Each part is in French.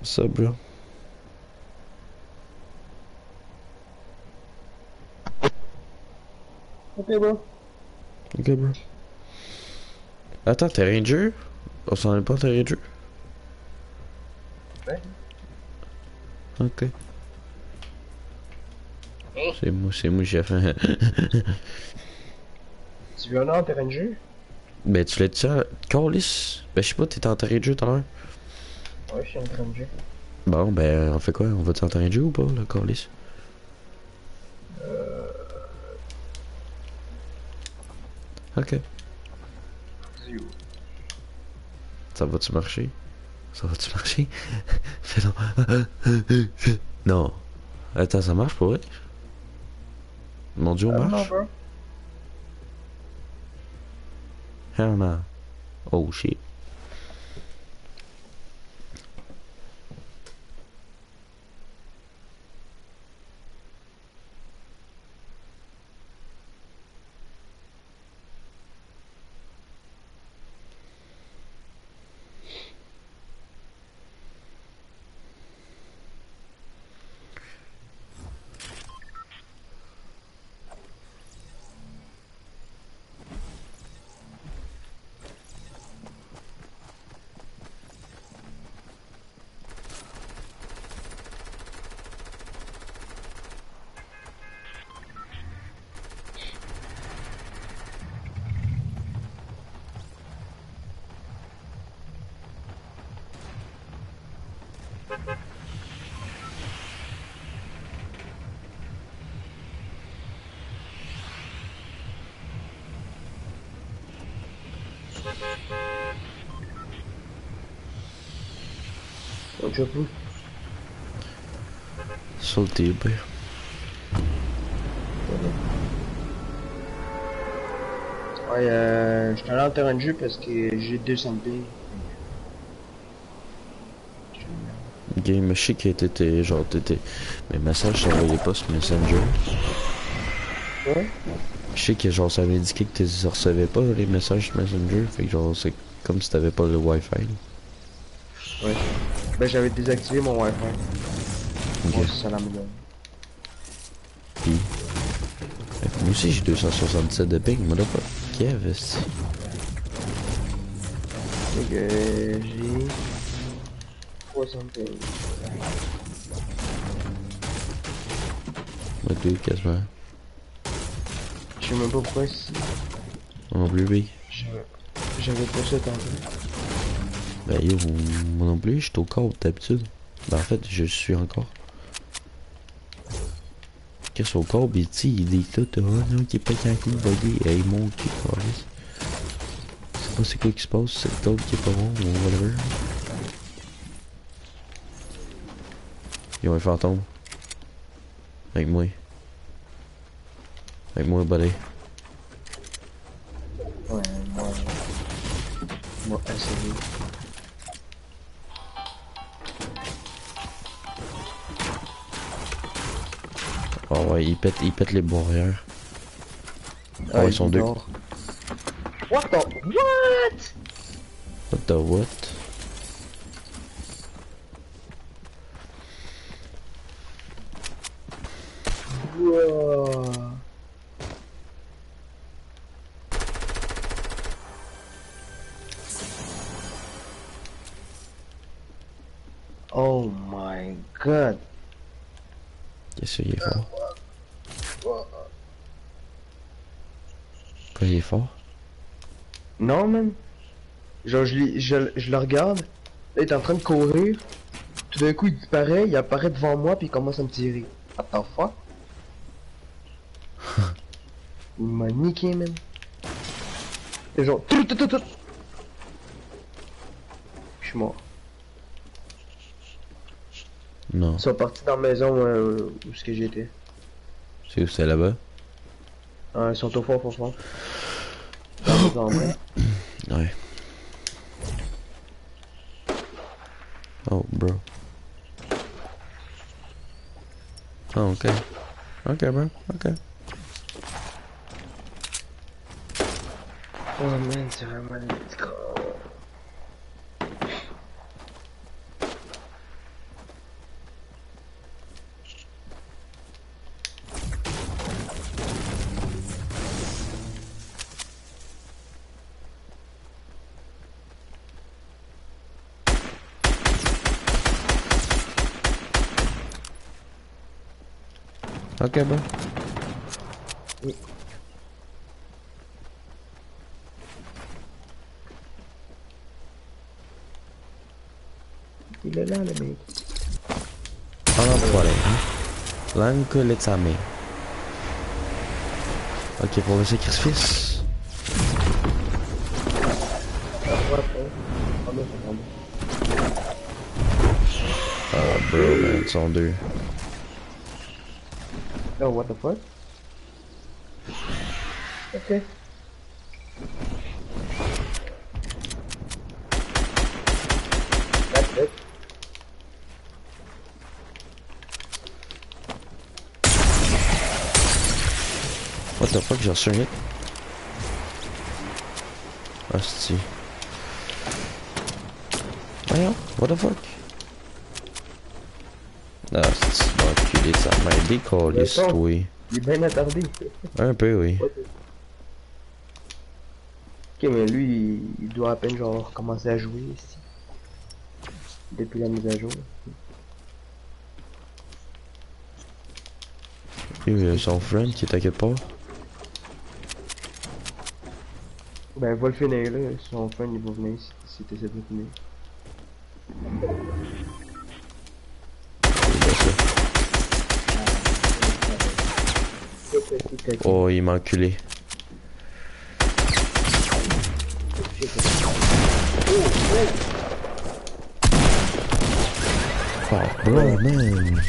What's up, bro? Ok, bro. Ok, bro. Attends, t'es ranger? On s'en est pas, t'es ranger? Ouais. Ok. Hein? C'est moi, c'est moi, chef. Tu veux un an de jeu? ben, tu l'as dit ça? Carlis? Ben, je sais pas, t'étais en jeu tout à l'heure. Ouais, je suis en terrain de jeu. Bon, ben, on fait quoi? On va-tu en terrain de jeu ou pas, là, Carlis? Euh... Ok. Ça va-tu marcher? Ça va-tu marcher? Fais non. non. Attends, ça marche pour vrai? Mon duo non, marche? Hell no. Oh shit. On joue plus. Sauter, ben. Ouais, euh, je suis allé en terrain de jeu parce que j'ai 200 ping. Game, mais je sais que t'étais, genre, t'étais... Mes messages s'envoyaient pas sur Messenger. Ouais? Je sais que, genre, ça m'indiquait que tu recevais pas les messages Messenger. Fait que, genre, c'est comme si t'avais pas le Wi-Fi. Ouais. Ben, j'avais désactivé mon Wi-Fi. Ok. Moi, ça. Puis... Que Moi aussi, j'ai 277 de ping, moi, pas. Kev. Fait que j'ai 300 ping. Moi, deux, quasiment. Je sais même pas pourquoi si Moi non plus, oui. j'avais pas ça tantôt. Ben, yo, moi non plus, je suis au corps d'habitude. Ben, en fait, je suis encore. Qu'est-ce au corps, pis tu sais, il dit tout, oh non, qui est pas calculé, bugué, hey, mon cul. Je sais pas c'est quoi qui se passe, c'est le code qui est pas bon, ou whatever. Ils ont un fantôme. Avec moi. Avec moi, buddy. Ouais, moi. Moi. Oh ouais, ils pètent, ils pètent les barrières. Ah, ils sont deux. What the. What? What the what? Man. Genre, je, je, je le regarde. Il est en train de courir. Tout d'un coup, il disparaît. Il apparaît devant moi, puis il commence à me tirer. What the fuck? il m'a niqué, man. C'est genre. tout, tout, tout, tout. Je suis mort. Non. Ils sont partis dans la maison euh, où ce que j'étais? C'est où c'est là-bas? Ah, ils sont au fond, fond, fond. Dans la maison en bas. Ouais. Oh, bro. Oh, ok. Ok, bro. Ok. Oh man, c'est vraiment let's go. Ok, bon. Oui. Il est là, le mec. Pas de problème. L'enculé de sa mère. Ok, pour le sacrifice. Ah. Ah, bro, man, ils sont deux. Oh, what the fuck? Ok. That's it. What the fuck, j'ai reçu un hit. Hostie. Voyons, what the fuck? Ah, Attends. toi. Il est bien attardé. Un peu, oui. Ok, mais lui, il- il doit à peine genre commencer à jouer ici. Depuis la mise à jour. Et euh, son friend qui est à quelque part. Ben, va le finir là. Son friend, il va venir si, si t'essaies de le Oh, il m'a enculé. Oh, bro, man.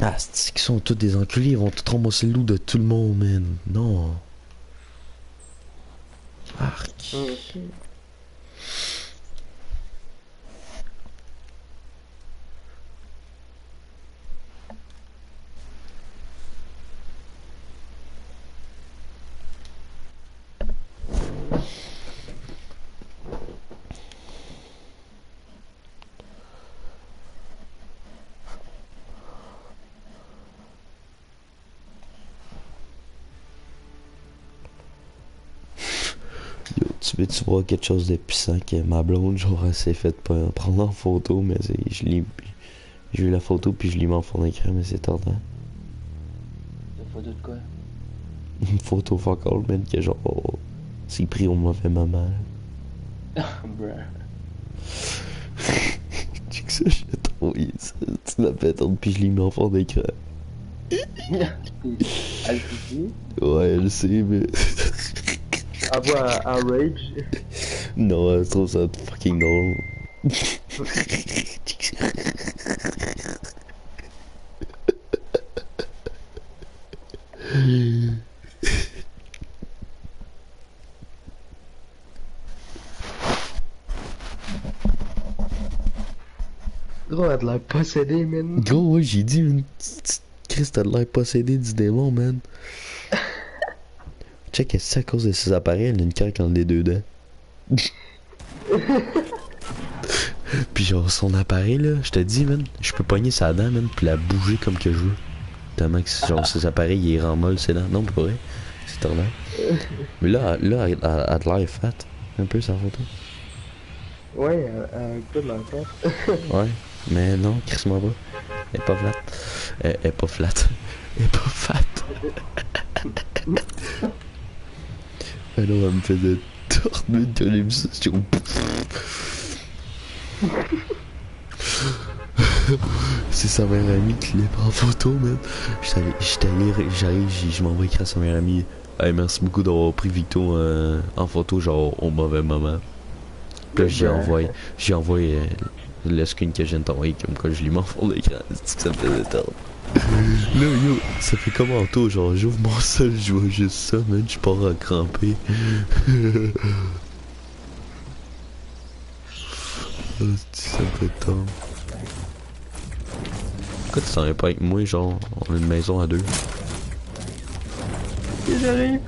Ah, c'est qu'ils sont tous des enculés, ils vont tout ramasser le loup de tout le monde, man. Non. Arc. Tu voir quelque chose de puissant que ma blonde, genre, elle s'est fait pas prendre en photo, mais c'est- je l'ai. J'ai eu la photo puis je l'ai mis en fond d'écran, mais c'est tardant. Une photo de quoi? Une photo fuck all, man, que genre. C'est pris au mauvais moment. Bruh. Tu que ça, j'ai trouvé ça. Tu l'as fait puis je l'ai mis en fond d'écran. Elle Ouais, elle sait, mais. Avoir un, un rage. non, elle trouve ça fucking drôle. Gros, elle a de l'air possédée, man. Gros, ouais, j'ai dit, une Chris, t'as de l'air possédé du démon, man. Check, c'est à cause de ses appareils, elle a une craque entre les deux dents? Puis genre, son appareil, là, je te dis, man, je peux pogner sa dent, man, puis la bouger comme que je veux. Tellement que, genre, ses appareils, il rend molle ses dents. Non, pas vrai. C'est tordant. Mais là, là, elle a de l'air fat. Un peu, sa photo. Ouais, un, un peu de la. Ouais. Mais non, Chris moi pas. Elle est pas flat. Elle, elle est pas flat. Elle est pas fat. Elle me faisait tourner de j'ai vu ça, j'étais comme... C'est sa meilleure amie qui l'a pris en photo, allé, j'arrive, j'ai- je m'envoie écrire à sa meilleure amie. Hey, merci beaucoup d'avoir pris Victo euh, en photo, genre au mauvais moment. Puis là, j'ai Ouais. envoyé, j'ai envoyé euh, le screen que je viens de t'envoyer, comme quoi je l'ai mis en fond d'écran. C'est que ça me faisait tort. Là, yo, ça fait comme en tout, genre, j'ouvre mon seul, je vois juste ça, man, je pars à cramper. Oh, ça fait tort. Pourquoi tu t'en pas avec moi, genre, on a une maison à deux? J'arrive.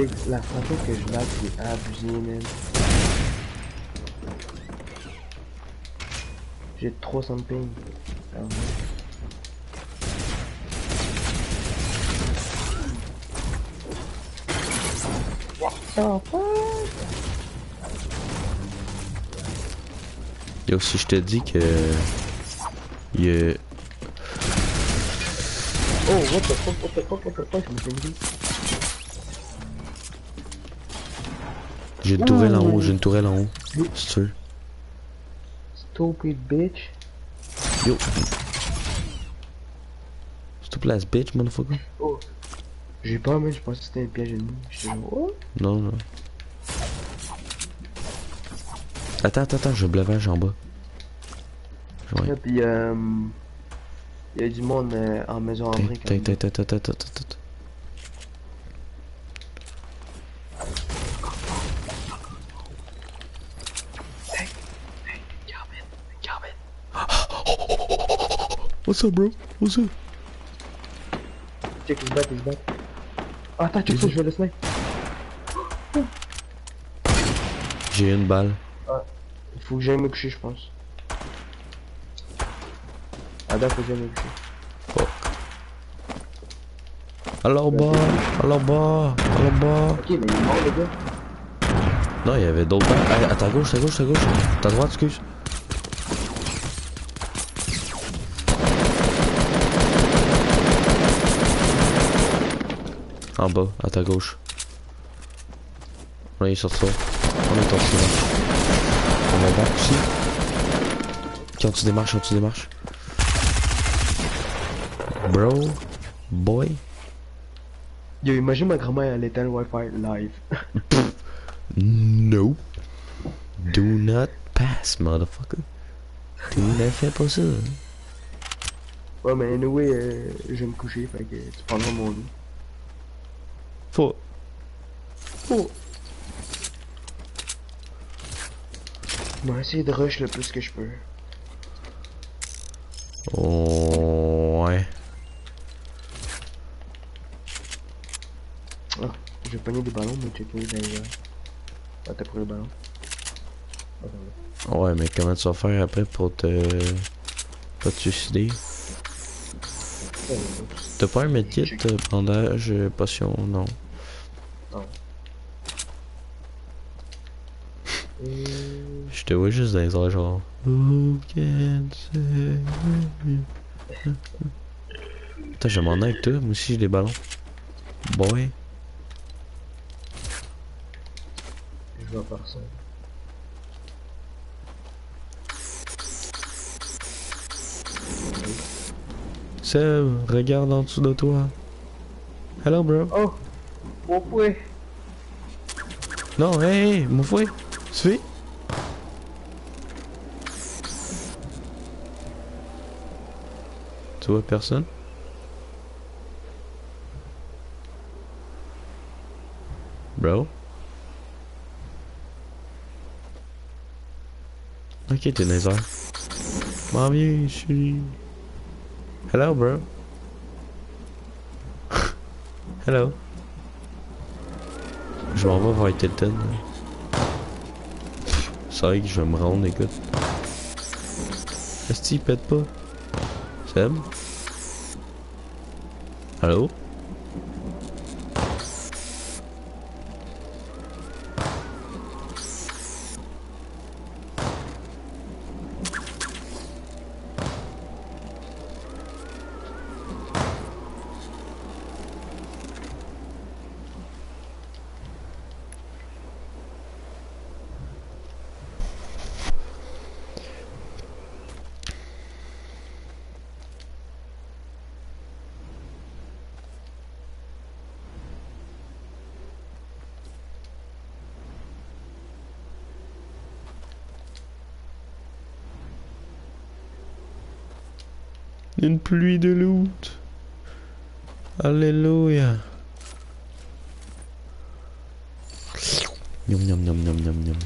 C'est La photo que je lave, c'est abusé, man. J'ai 300 de ping. Ah ouais. the fuck? Yo, si je te dis que... Il y a... Oh, what the fuck, what the fuck, what the fuck, je me suis dit. J'ai une tourelle en Ouh. haut, j'ai une tourelle en haut. C'est sûr. Stupid bitch. Yo. Stupid place bitch, motherfucker. Oh. J'ai pas, mais je pensais que c'était un piège ennemi. Oh. Non, non. Attends, attends, attends, je blavage en bas. Ouais. Et puis, euh. Il y a du monde euh, en maison en brique. Attends, attends, attends, attends, attends, attends. What's up, bro? What's up? Check his back, his back. Ah, attends, ça, je vais le snipe. J'ai une balle. Il faut que j'aille me coucher, je pense. Attends, faut que j'aille me coucher. Fuck. Alors bas, alors bas, alors bas. Ok, mais il est mort, le gars. Non, il y avait d'autres balles. Hey, à ta gauche, à ta gauche, à ta gauche. Ta droite, excuse. En bas, à ta gauche. On est sur toi. On est sorti là. On va voir ici. Quand tu démarches, quand tu démarches. Bro, boy. Yo, imagine ma grand-mère, elle éteint le Wi-Fi live. No. Do not pass, motherfucker. Tu ne fais pas ça. ouais, mais anyway, euh, je vais me coucher, fait que tu prendras mon lit. Faut. Oh. Je vais essayer de rush le plus que je peux. Oh, ouais. Ah, j'ai pogné des ballons, mais checker d'ailleurs. Ah, t'as pris le ballon. Ouais, mais comment tu vas faire après pour te. pas te suicider? T'as pas un medkit, euh, bandage, euh, potion, non. Euh, Je te vois juste dans les airs, genre. Who can say- Attends, je m'en ai avec toi, moi aussi j'ai des ballons. Boy. je vais faire ça. Seb, regarde en dessous de toi. Hello, bro. Oh! Mon fouet! Non, hey, hey, mon fouet. Tu fais? Tu vois personne? Bro? Ok, t'es airs. M'en viens, je suis... Hello, bro. Hello. Je m'en vais voir Tilton. C'est vrai que je vais me rendre, écoute. Est-ce qu'il pète pas? Seb? Allô? Une pluie de loot. Alléluia. Yum yum yum yum yum yum.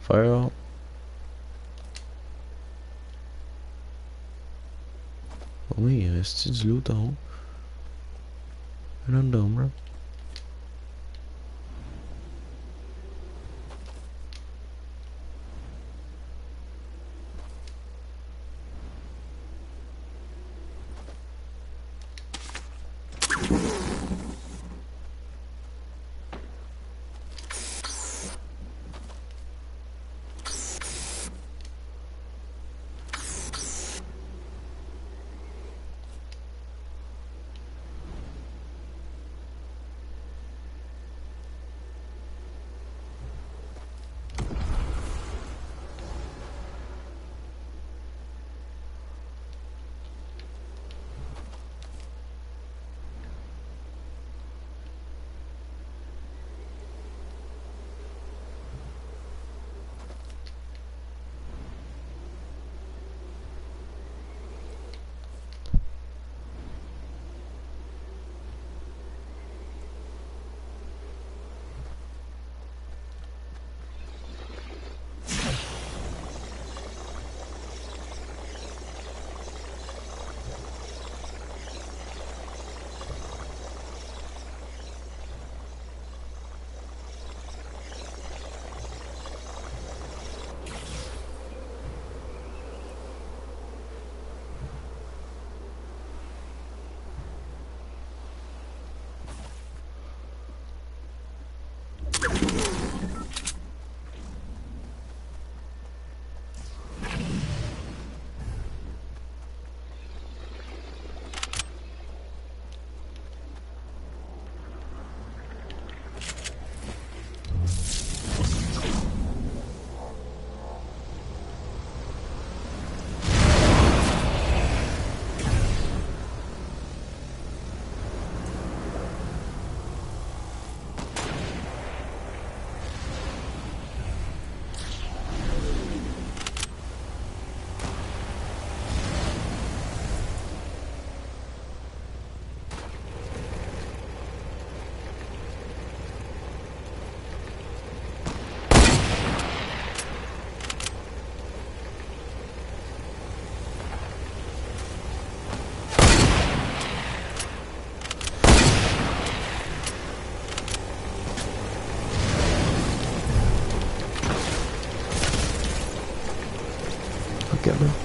Fire. Oui, il reste du loot en haut? Random, together.